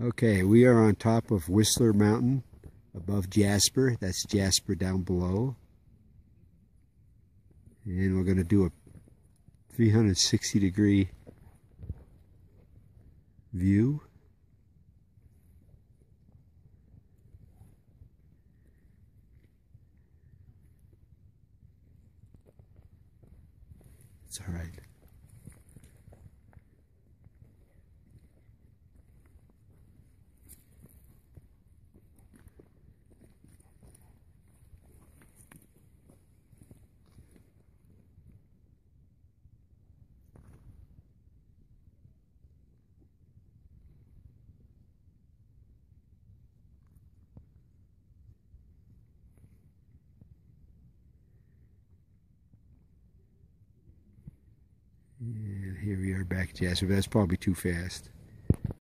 Okay, we are on top of Whistler Mountain above Jasper. That's Jasper down below. And we're going to do a 360 degree view. It's all right. And here we are back at Jasper. That's probably too fast.